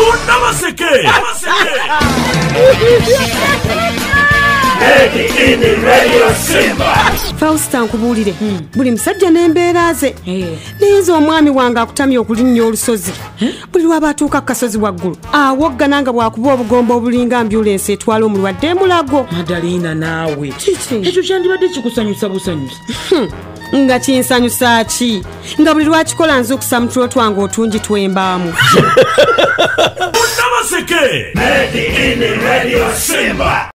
munnabaseke fausita nkubuulire buli musajja n'embeera ze. Eh. nayinza omwami wange akutamya okulinnya olusozi. Buli lwaba atuuka ku kasozi waggulu. Awoggana nga bw'akuba obugomba obulinga ambyulensi etwala omulwadde emulago madalina naawe. Ekyo kyandibadde kikusanyusa busanyusa nga kinsanyusa ki? Nga buli lwakikola nzukusa mutulo twange otungi twembaamu? Munnabaseke